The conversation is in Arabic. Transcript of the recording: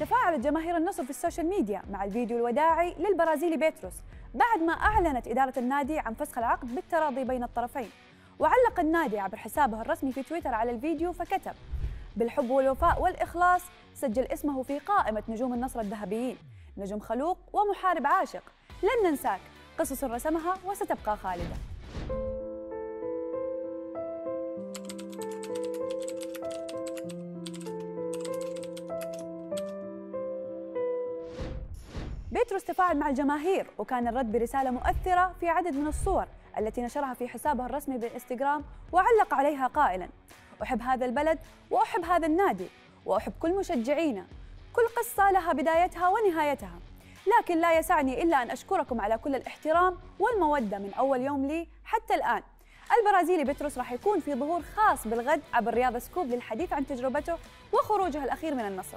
تفاعلت جماهير النصر في السوشيال ميديا مع الفيديو الوداعي للبرازيلي بيتروس بعد ما أعلنت إدارة النادي عن فسخ العقد بالتراضي بين الطرفين. وعلق النادي عبر حسابه الرسمي في تويتر على الفيديو فكتب بالحب والوفاء والإخلاص سجل اسمه في قائمة نجوم النصر الذهبيين. نجم خلوق ومحارب عاشق. لن ننساك. قصص رسمها وستبقى خالدة. بيتروس تفاعل مع الجماهير وكان الرد برسالة مؤثرة في عدد من الصور التي نشرها في حسابه الرسمي بالإنستغرام وعلق عليها قائلا أحب هذا البلد وأحب هذا النادي وأحب كل مشجعينا. كل قصة لها بدايتها ونهايتها. لكن لا يسعني إلا أن أشكركم على كل الاحترام والمودة من أول يوم لي حتى الآن. البرازيلي بيتروس راح يكون في ظهور خاص بالغد عبر رياضة سكوب للحديث عن تجربته وخروجه الأخير من النصر.